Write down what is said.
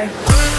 Bye.